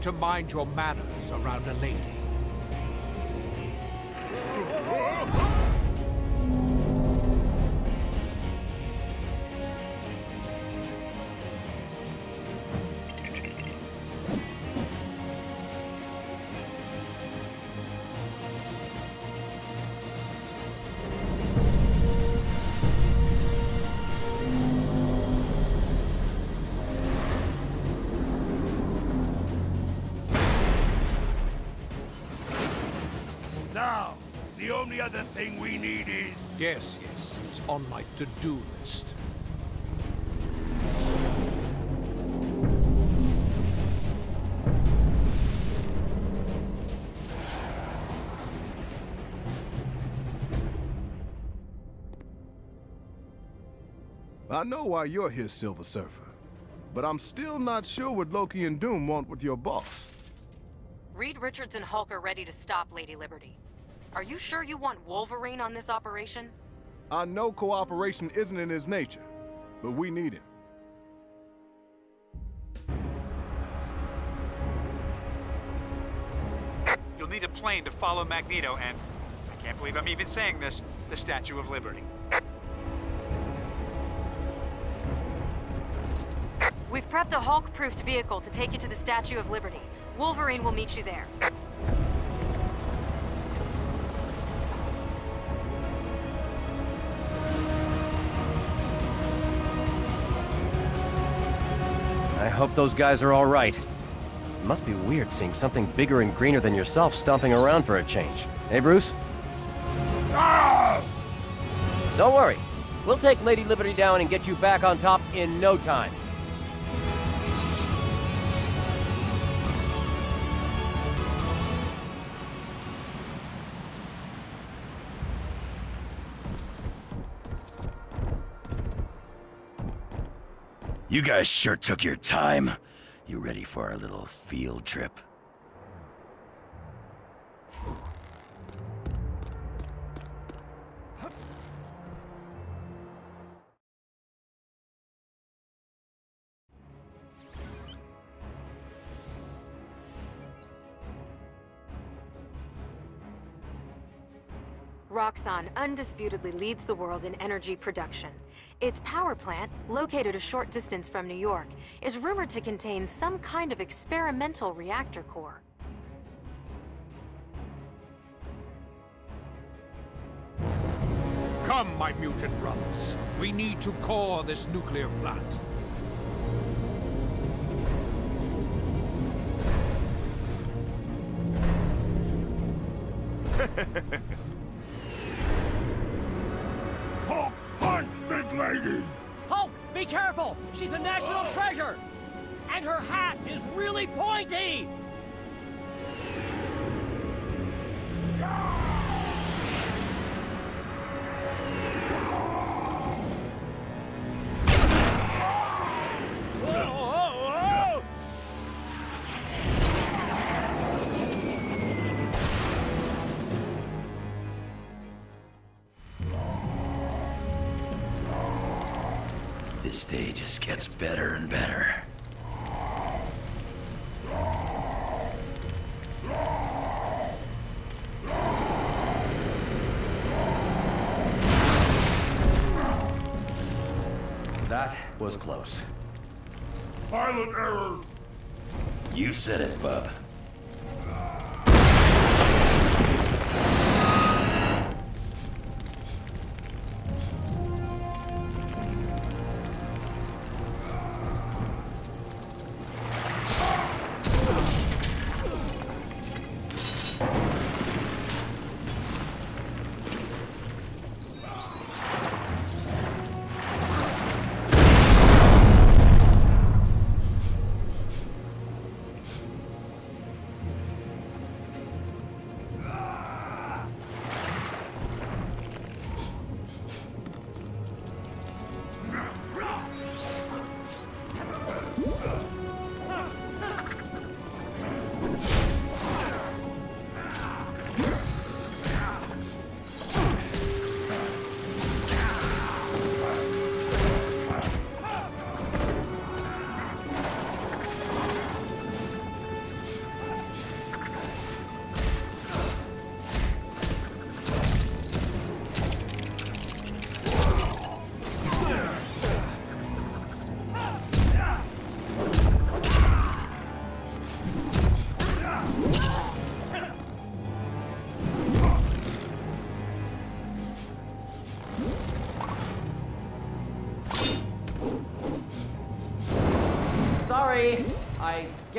to mind your manners around a lady. Only other thing we need is... Yes, yes, it's on my to-do list. I know why you're here, Silver Surfer. But I'm still not sure what Loki and Doom want with your boss. Reed Richards and Hulk are ready to stop Lady Liberty. Are you sure you want Wolverine on this operation? I know cooperation isn't in his nature, but we need him. You'll need a plane to follow Magneto and, I can't believe I'm even saying this, the Statue of Liberty. We've prepped a Hulk-proofed vehicle to take you to the Statue of Liberty. Wolverine will meet you there. Hope those guys are all right. It must be weird seeing something bigger and greener than yourself stomping around for a change. Hey, Bruce? Ah! Don't worry. We'll take Lady Liberty down and get you back on top in no time. You guys sure took your time. You ready for our little field trip? Roxxon undisputedly leads the world in energy production. Its power plant, located a short distance from New York, is rumored to contain some kind of experimental reactor core. Come, my mutant brothers. We need to core this nuclear plant. lady! Hulk, be careful! She's a national treasure! And her hat is really pointy! This day just gets better and better. That was close. Pilot error! You said it, bub.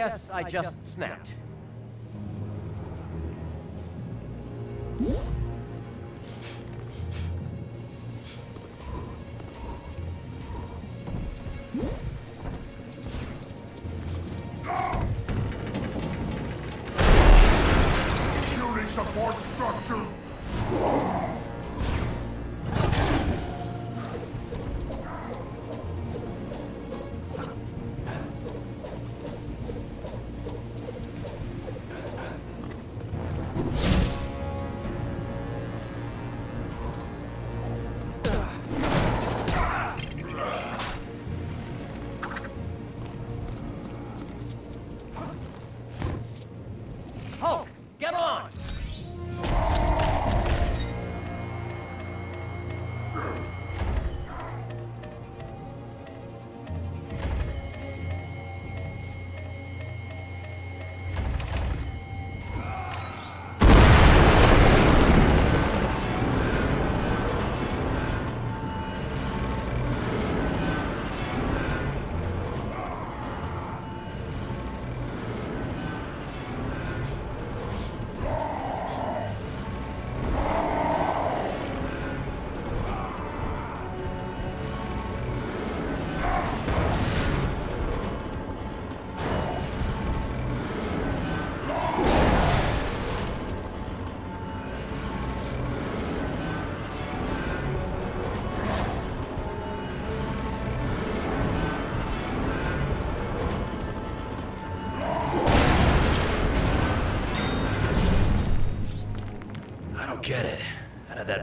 Guess I just snapped.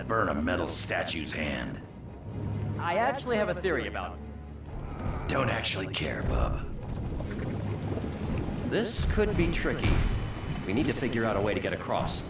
Burn a metal statue's hand? I actually have a theory about it. Don't actually care, bub. This could be tricky. We need to figure out a way to get across.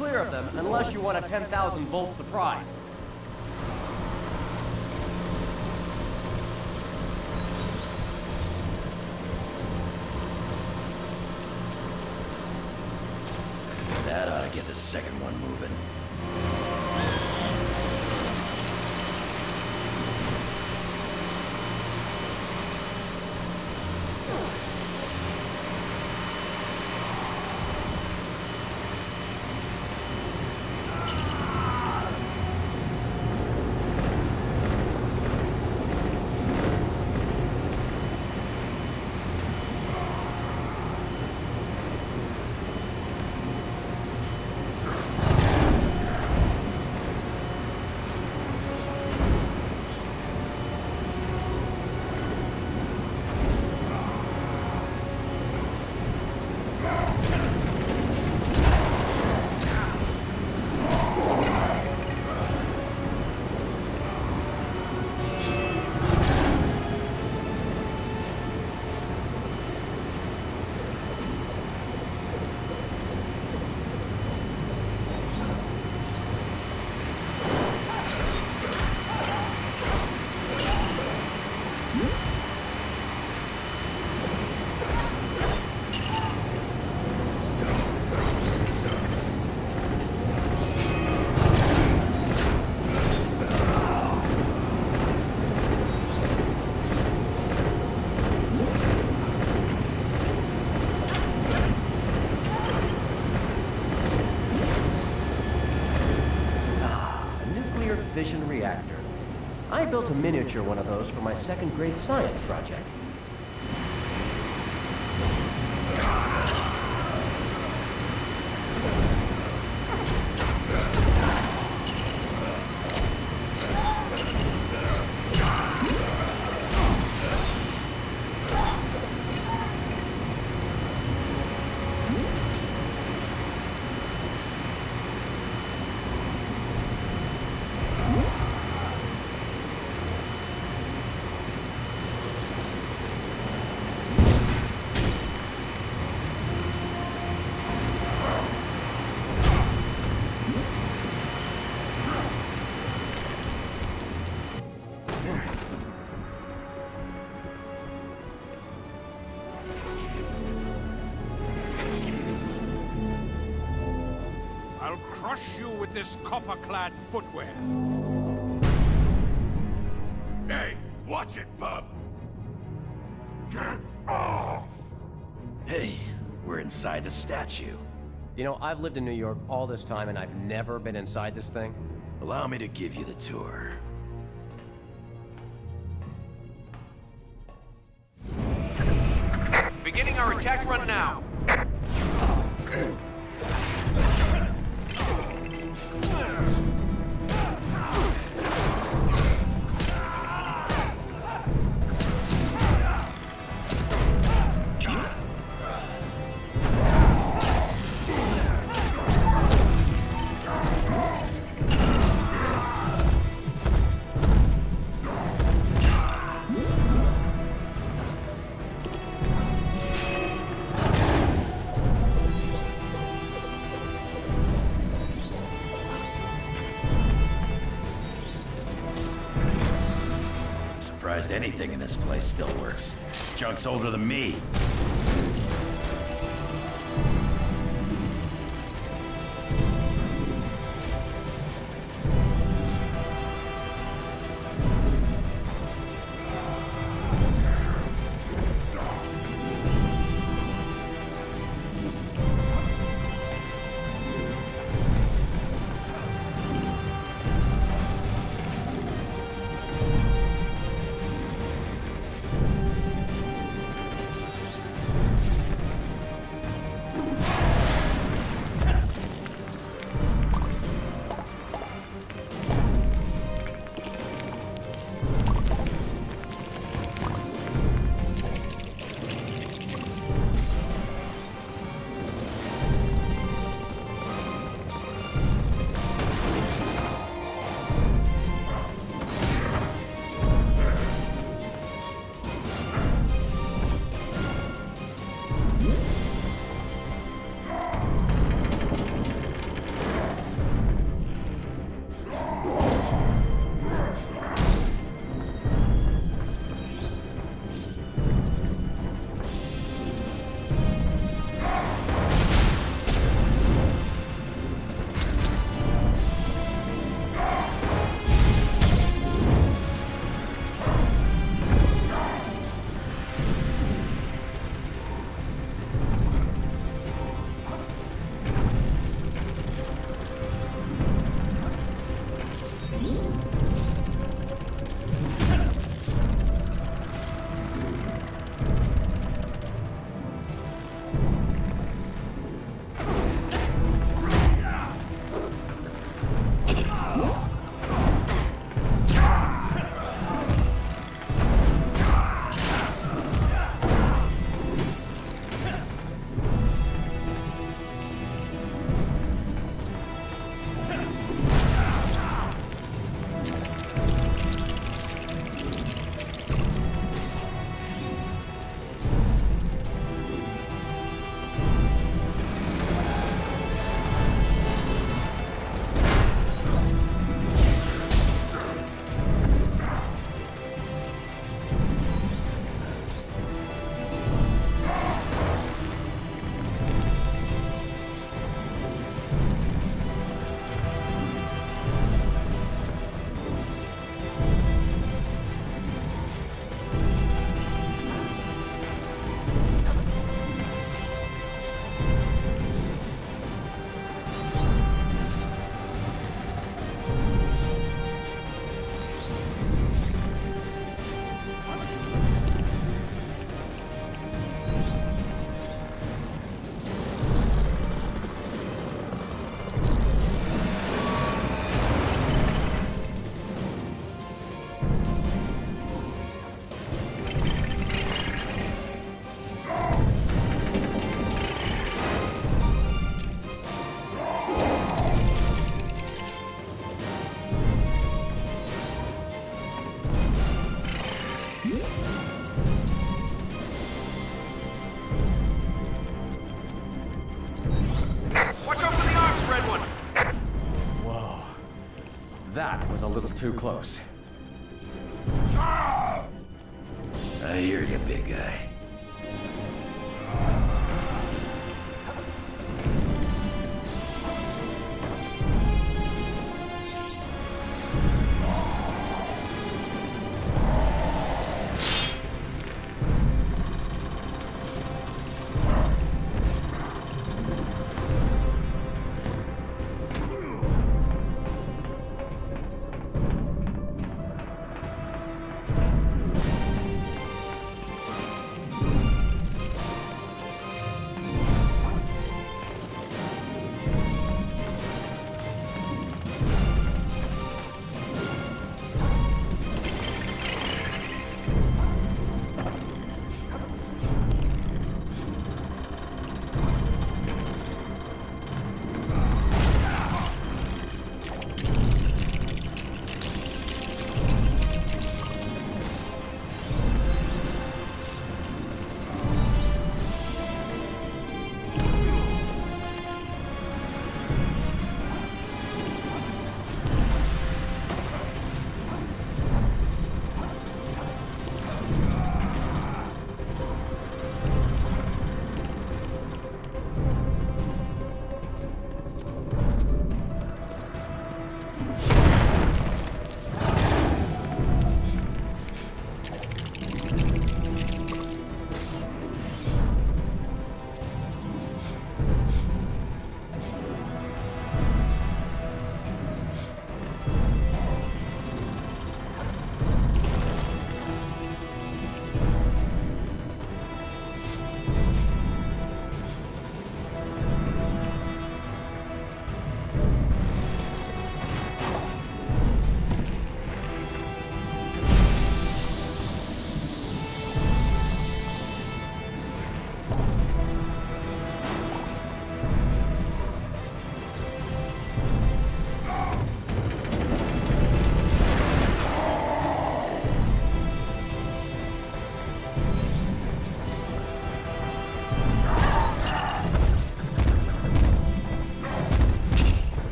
Clear of them unless you want a 10,000 volt surprise. Built a miniature one of those for my second grade science project. Crush you with this copper-clad footwear. Hey, watch it, bub. Get off! Hey, we're inside the statue. You know, I've lived in New York all this time and I've never been inside this thing. Allow me to give you the tour. Beginning our attack run now. Place still works. This junk's older than me. Was a little too close. I hear you, big guy.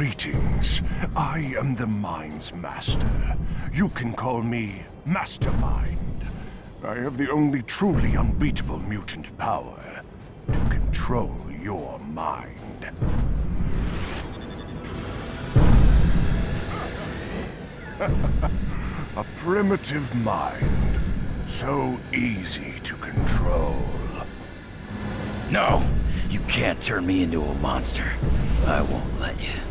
Greetings. I am the Mind's Master. You can call me Mastermind. I have the only truly unbeatable mutant power to control your mind. A primitive mind. So easy to control. No! You can't turn me into a monster. I won't let you.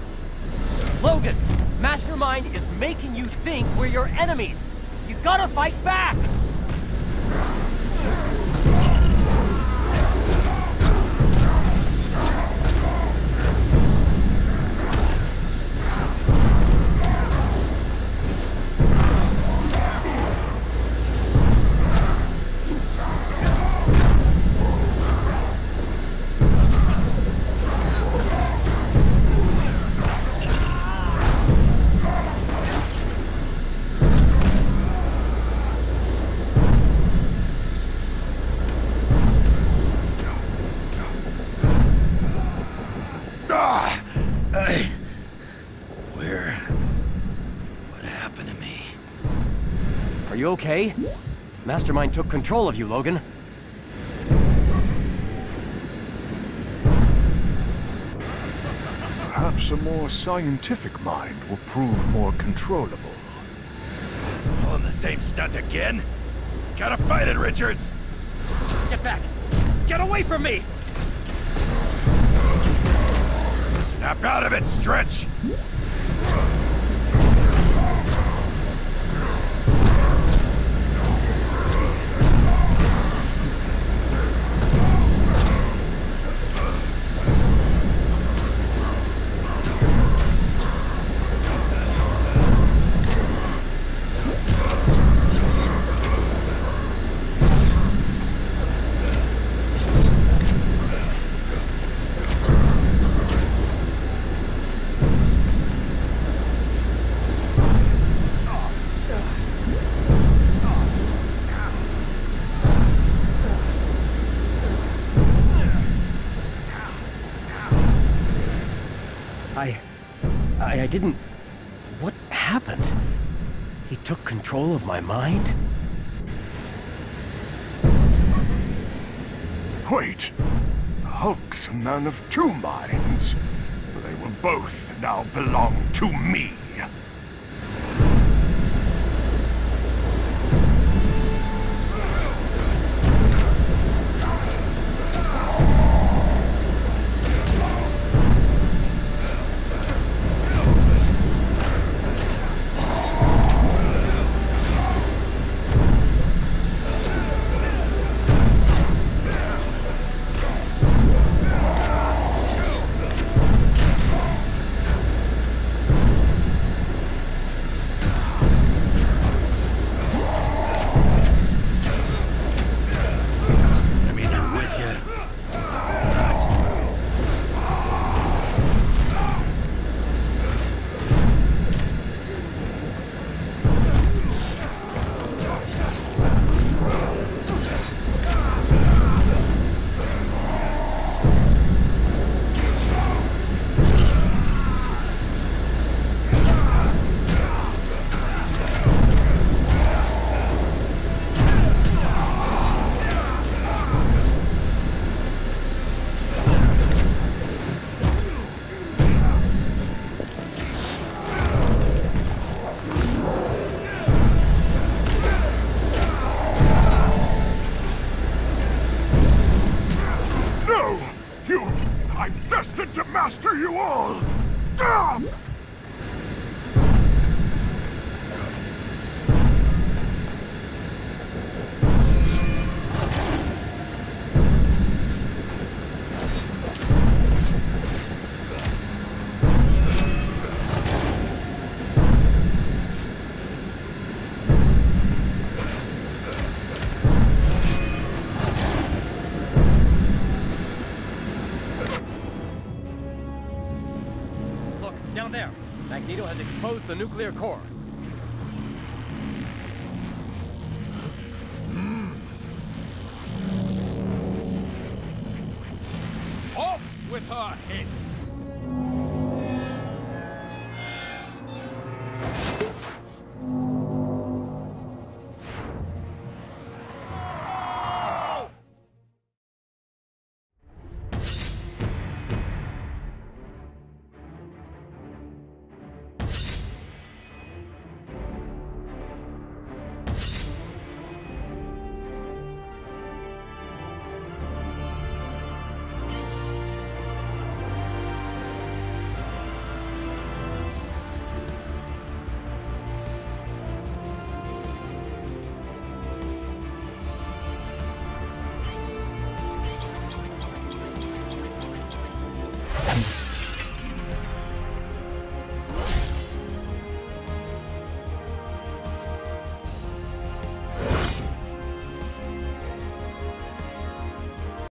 Logan, Mastermind is making you think we're your enemies. You gotta fight back! Okay? Mastermind took control of you, Logan. Perhaps a more scientific mind will prove more controllable. He's pulling the same stunt again? Gotta fight it, Richards! Get back! Get away from me! Snap out of it, Stretch! What happened? He took control of my mind? Wait. Hulk's a man of two minds. They will both now belong to me. You all! Ah! Has the nuclear core.